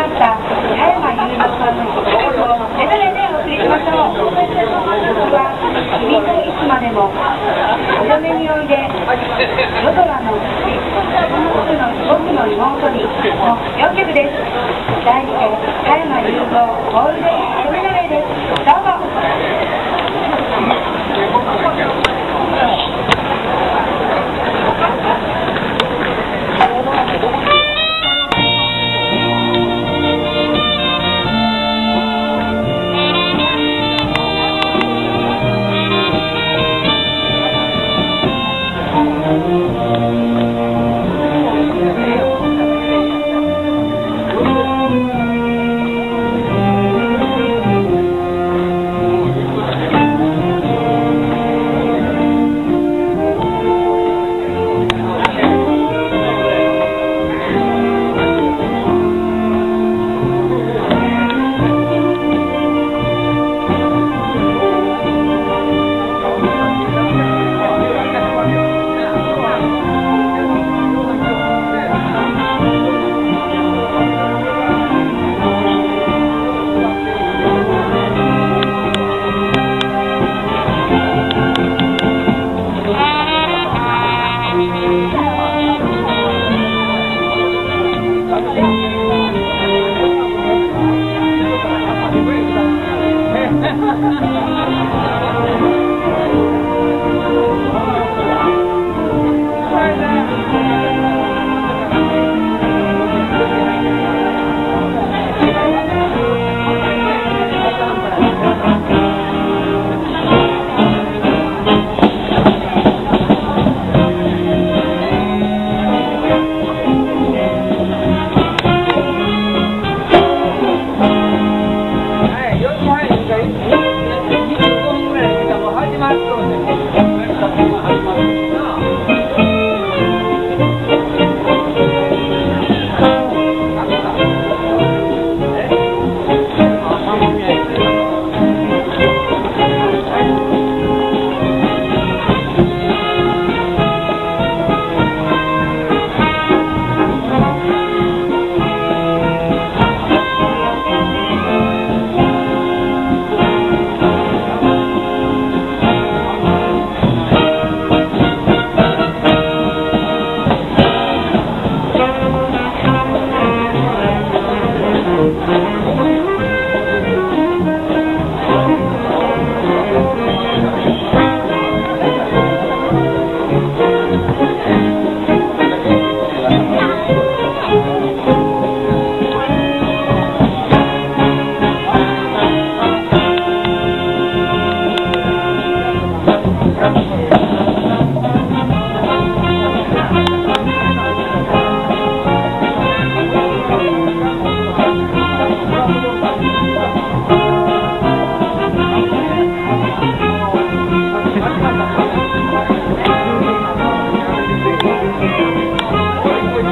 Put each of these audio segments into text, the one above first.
ました山雄三さんの曲をメドレーでお送りしましょう曲は「君といつまでも」「お嫁においで」「夜空の」「僕の妹に」の4曲です山雄三ゴールデンメドレーです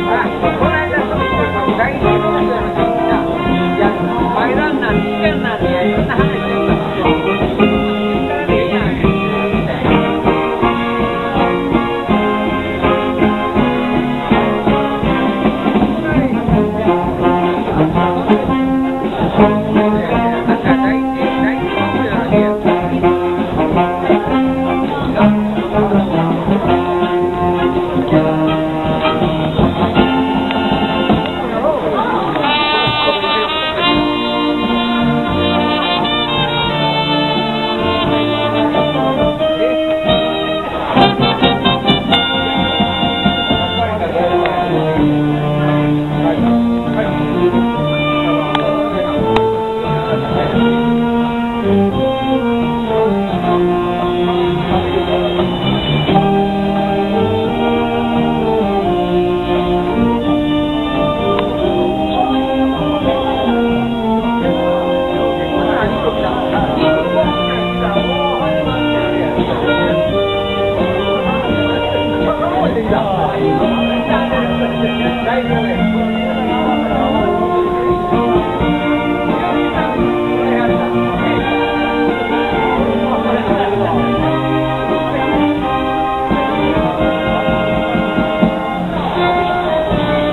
Thank you.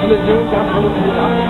viele Jungs haben produziert.